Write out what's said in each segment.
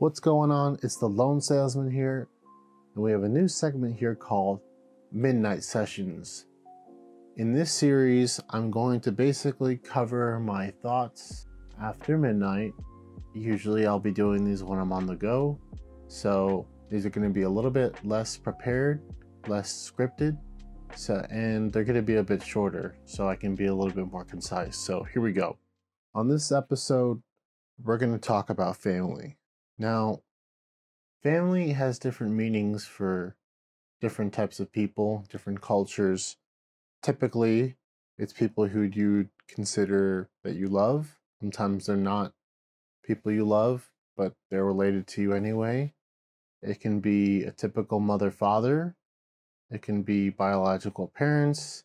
What's going on? It's the Lone Salesman here, and we have a new segment here called Midnight Sessions. In this series, I'm going to basically cover my thoughts after midnight. Usually, I'll be doing these when I'm on the go, so these are going to be a little bit less prepared, less scripted, so and they're going to be a bit shorter, so I can be a little bit more concise. So here we go. On this episode, we're going to talk about family. Now, family has different meanings for different types of people, different cultures. Typically, it's people who you consider that you love. Sometimes they're not people you love, but they're related to you anyway. It can be a typical mother father, it can be biological parents,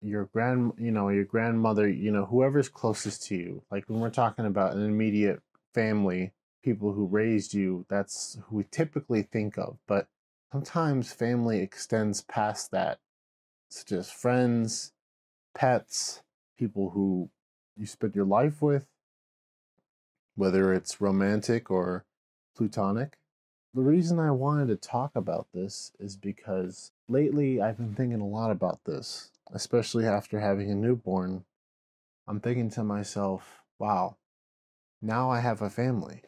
your grand you know your grandmother you know whoever's closest to you like when we're talking about an immediate family people who raised you, that's who we typically think of. But sometimes family extends past that, such as friends, pets, people who you spend your life with, whether it's romantic or plutonic. The reason I wanted to talk about this is because lately I've been thinking a lot about this, especially after having a newborn. I'm thinking to myself, wow, now I have a family.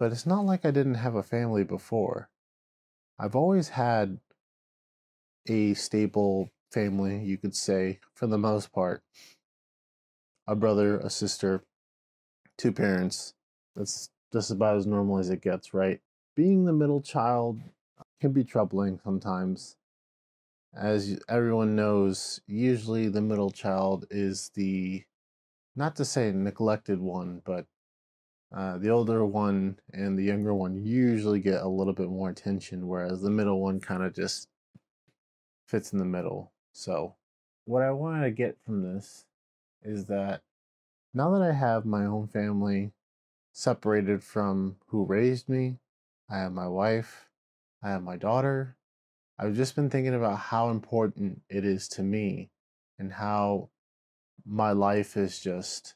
But it's not like I didn't have a family before. I've always had a stable family, you could say, for the most part. A brother, a sister, two parents. That's just about as normal as it gets, right? Being the middle child can be troubling sometimes. As everyone knows, usually the middle child is the, not to say neglected one, but uh, the older one and the younger one usually get a little bit more attention, whereas the middle one kind of just fits in the middle. So, what I wanted to get from this is that now that I have my own family separated from who raised me, I have my wife, I have my daughter. I've just been thinking about how important it is to me and how my life has just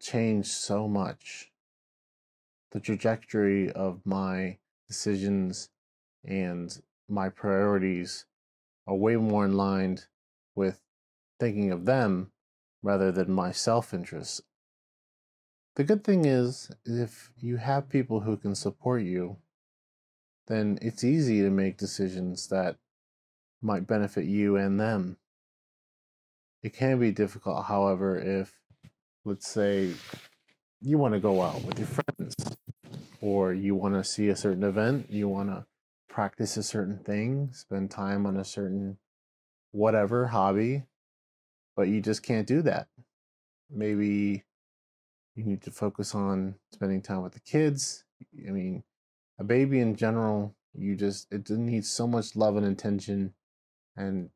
changed so much the trajectory of my decisions and my priorities are way more in line with thinking of them rather than my self interest. The good thing is, if you have people who can support you, then it's easy to make decisions that might benefit you and them. It can be difficult, however, if, let's say, you want to go out with your friends or you want to see a certain event, you want to practice a certain thing, spend time on a certain whatever hobby, but you just can't do that. Maybe you need to focus on spending time with the kids. I mean, a baby in general, you just it needs so much love and attention and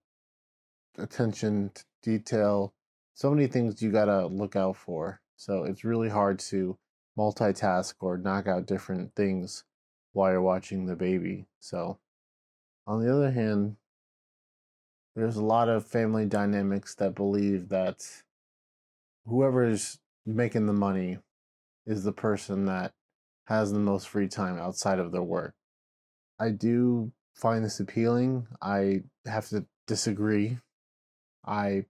attention to detail. So many things you got to look out for. So it's really hard to multitask or knock out different things while you're watching the baby. So, on the other hand, there's a lot of family dynamics that believe that whoever's making the money is the person that has the most free time outside of their work. I do find this appealing. I have to disagree. I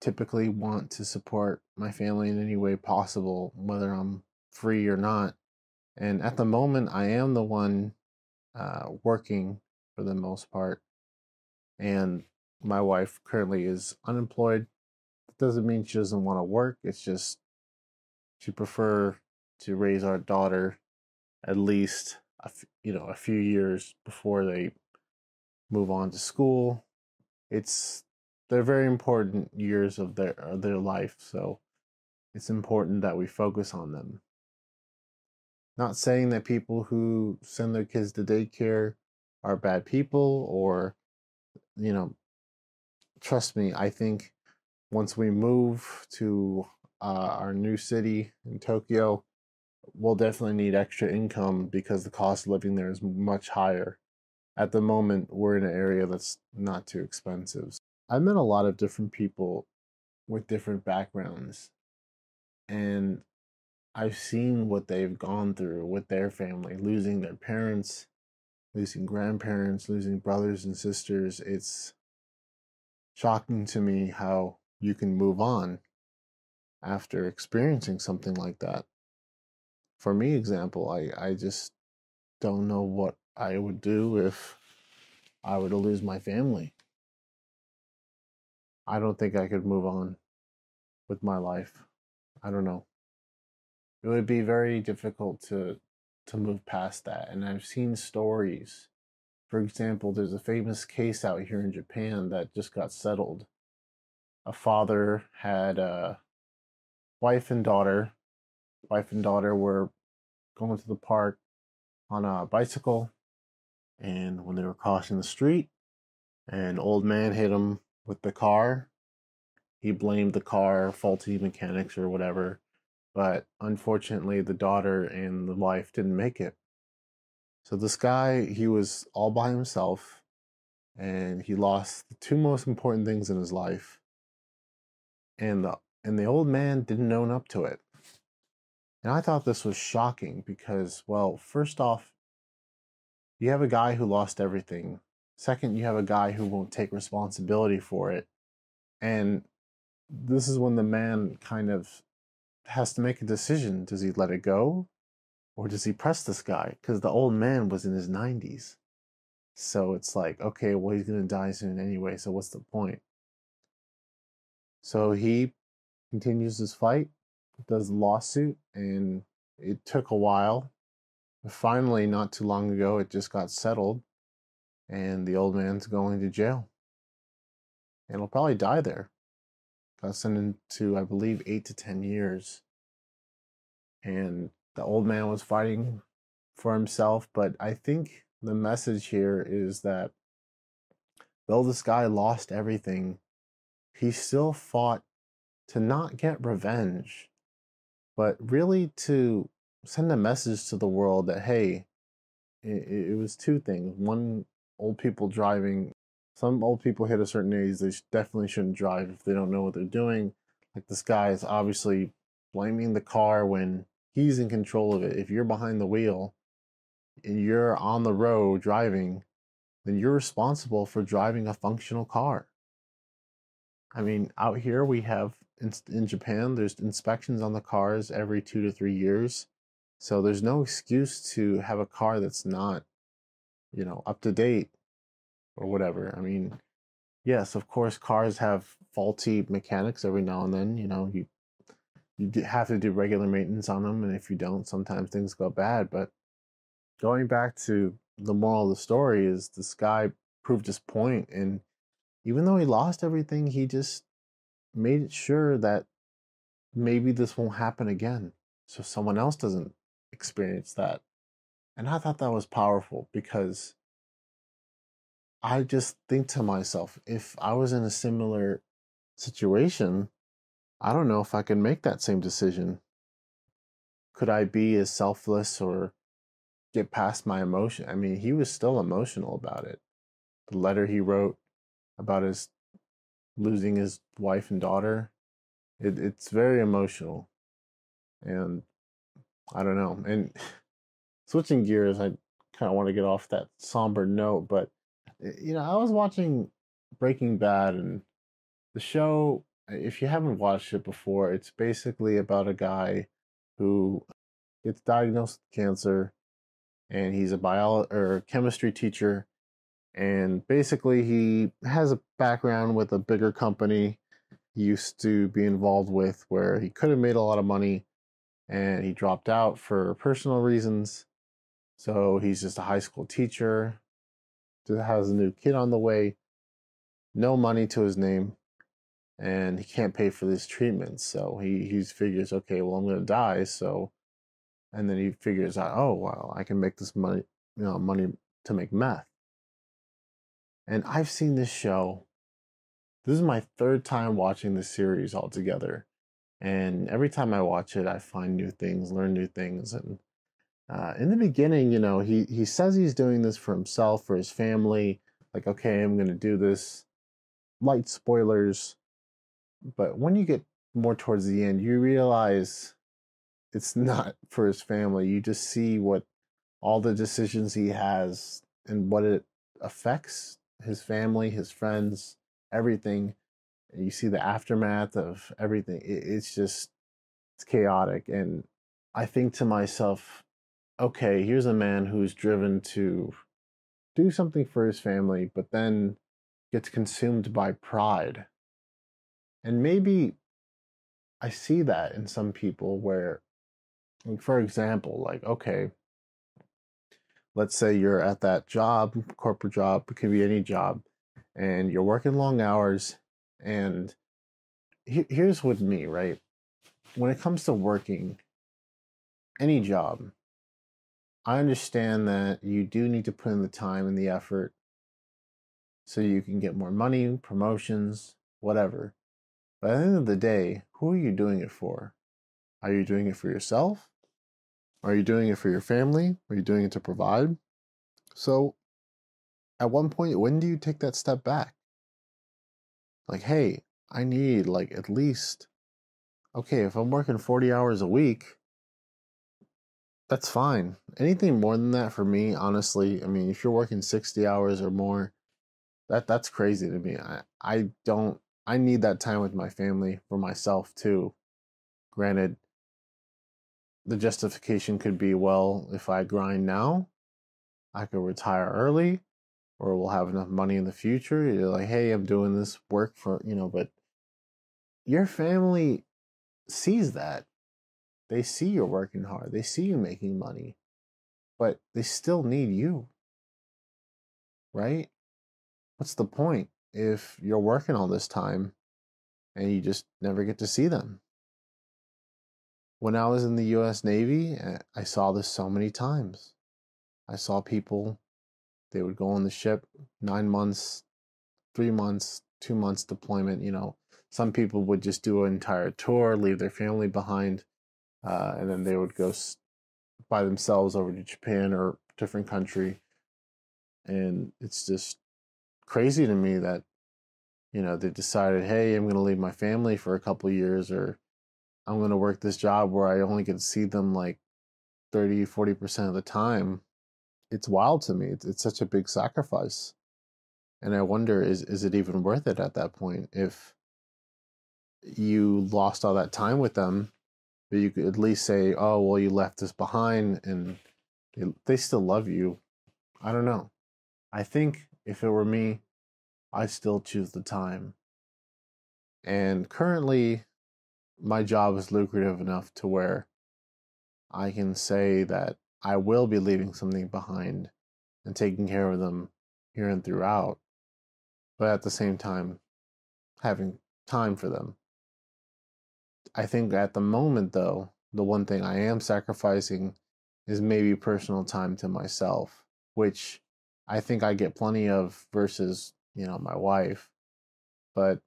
typically want to support my family in any way possible, whether I'm free or not. And at the moment, I am the one uh, working for the most part. And my wife currently is unemployed. It doesn't mean she doesn't want to work. It's just she prefer to raise our daughter at least a f- you know a few years before they move on to school. It's they're very important years of their of their life, so it's important that we focus on them. Not saying that people who send their kids to daycare are bad people or, you know, trust me, I think once we move to uh, our new city in Tokyo, we'll definitely need extra income because the cost of living there is much higher. At the moment, we're in an area that's not too expensive. I've met a lot of different people with different backgrounds. And I've seen what they've gone through with their family, losing their parents, losing grandparents, losing brothers and sisters. It's shocking to me how you can move on after experiencing something like that. For me, example, I, I just don't know what I would do if I were to lose my family. I don't think I could move on with my life. I don't know. It would be very difficult to to move past that. And I've seen stories. For example, there's a famous case out here in Japan that just got settled. A father had a wife and daughter. Wife and daughter were going to the park on a bicycle, and when they were crossing the street, an old man hit him with the car. He blamed the car, faulty mechanics or whatever, but unfortunately, the daughter and the wife didn't make it. So this guy, he was all by himself, and he lost the two most important things in his life. And the and the old man didn't own up to it. And I thought this was shocking because, well, first off, you have a guy who lost everything. Second, you have a guy who won't take responsibility for it. And this is when the man kind of has to make a decision. Does he let it go? Or does he press this guy? Because the old man was in his 90s. So it's like, okay, well, he's going to die soon anyway. So what's the point? So he continues his fight, does the lawsuit, and it took a while. Finally, not too long ago, it just got settled, and the old man's going to jail. And he'll probably die there. Got sentenced to, I believe, eight to ten years. And the old man was fighting for himself, but I think the message here is that though this guy lost everything, he still fought to not get revenge, but really to send a message to the world that, hey, it, it was two things. One, old people driving. Some old people hit a certain age, they definitely shouldn't drive if they don't know what they're doing. Like this guy is obviously blaming the car when he's in control of it. If you're behind the wheel and you're on the road driving, then you're responsible for driving a functional car. I mean, out here we have in, in Japan, there's inspections on the cars every two to three years. So there's no excuse to have a car that's not, you know, up to date or whatever. I mean, yes, of course, cars have faulty mechanics every now and then. You know, you you have to do regular maintenance on them, and if you don't, sometimes things go bad. But going back to the moral of the story is this guy proved his point, and even though he lost everything, he just made sure that maybe this won't happen again so someone else doesn't experience that. And I thought that was powerful because I just think to myself, if I was in a similar situation, I don't know if I could make that same decision. Could I be as selfless or get past my emotion? I mean, he was still emotional about it. The letter he wrote about his losing his wife and daughter. It, it's very emotional. And I don't know. And switching gears, I kind of want to get off that somber note, but Eh, you know, I was watching Breaking Bad and the show, eh, if you haven't watched it before, it's basically about a guy who gets diagnosed with cancer and he's a bio or chemistry teacher and basically he has a background with a bigger company he used to be involved with where he could have made a lot of money and he dropped out for personal reasons. So he's just a high school teacher has a new kid on the way no money to his name and he can't pay for this treatment so he he figures okay well i'm to die so and then he figures out oh well i can make this money you know money to make meth and I've seen this show. This is my third time watching the series altogether. And every time I watch it, I find new things, learn new things. And uh, in the beginning, you know, he, he says he's doing this for himself, for his family. Like, okay, I'm going to do this. Light spoilers. But when you get more towards the end, you realize it's not for his family. You just see what all the decisions he has and what it affects his family, his friends, everything. And you see the aftermath of everything. It, it's just it's chaotic and I think to myself, okay, here's a man who's driven to do something for his family, but then gets consumed by pride. And maybe I see that in some people where, like, for example, like, okay, let's say you're at that job, corporate job, it could be any job, and you're working long hours. And he- here's with me, right? When it comes to working, any job, I understand that you do need to put in the time and the effort so you can get more money, promotions, whatever. But at the end of the day, who are you doing it for? Are you doing it for yourself? Are you doing it for your family? Are you doing it to provide? So, at one point, when do you take that step back? Like, hey, I need like at least, okay, if I'm working 40 hours a week, that's fine. Anything more than that for me, honestly, I mean, if you're working 60 hours or more, that that's crazy to me. I I don't I need that time with my family for myself too. Granted, the justification could be well, if I grind now, I could retire early or we'll have enough money in the future. You're like, "Hey, I'm doing this work for, you know, but your family sees that they see you're working hard, they see you making money, but they still need you. Right? What's the point if you're working all this time and you just never get to see them? When I was in the US Navy, eh, I saw this so many times. I saw people, they would go on the ship nine months, three months, two months deployment. You know, some people would just do an entire tour, leave their family behind uh, and then they would go by themselves over to Japan or different country, and it's just crazy to me that you know they decided, hey, I'm going to leave my family for a couple years, or I'm going to work this job where I only get to see them like 30, 40 percent of the time. It's wild to me. It's, it's such a big sacrifice, and I wonder is is it even worth it at that point if you lost all that time with them but you could at least say, "Oh, well, you left us behind," and they, still love you. I don't know. I think if it were me, I still choose the time. And currently, my job is lucrative enough to where I can say that I will be leaving something behind and taking care of them here and throughout, but at the same time, having time for them. I think at the moment, though, the one thing I am sacrificing is maybe personal time to myself, which I think I get plenty of versus, you know, my wife. But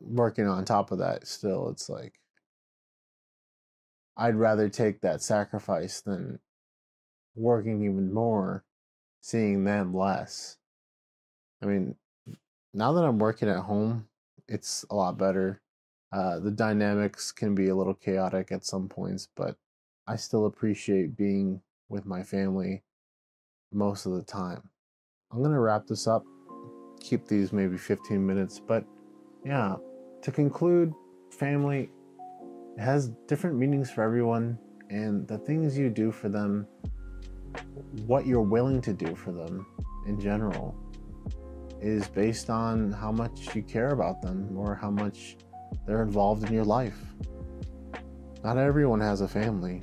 working on top of that, still, it's like I'd rather take that sacrifice than working even more, seeing them less. I mean, now that I'm working at home, it's a lot better. Uh, the dynamics can be a little chaotic at some points, but I still appreciate being with my family most of the time. I'm going to wrap this up, keep these maybe 15 minutes, but yeah, to conclude, family has different meanings for everyone, and the things you do for them, what you're willing to do for them in general, is based on how much you care about them or how much they're involved in your life. Not everyone has a family,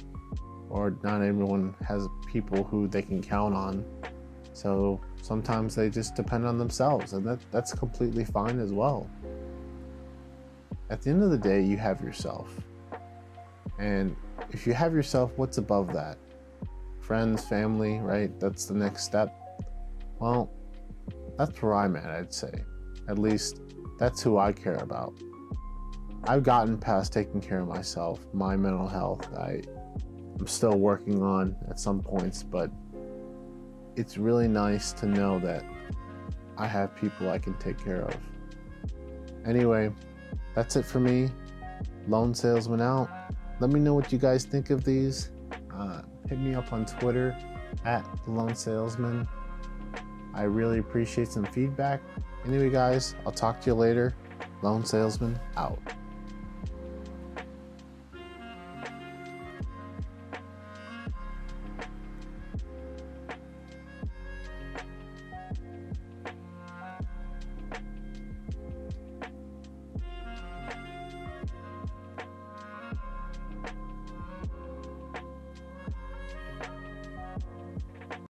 or not everyone has people who they can count on. So sometimes they just depend on themselves, and that, that's completely fine as well. At the end of the day, you have yourself. And if you have yourself, what's above that? Friends, family, right? That's the next step. Well, that's where I'm at, I'd say. At least that's who I care about. I've gotten past taking care of myself, my mental health. I, I'm still working on at some points, but it's really nice to know that I have people I can take care of. Anyway, that's it for me. Lone salesman out. let me know what you guys think of these. Uh, hit me up on Twitter at Lone Salesman. I really appreciate some feedback. Anyway, guys, I'll talk to you later. Lone Salesman out.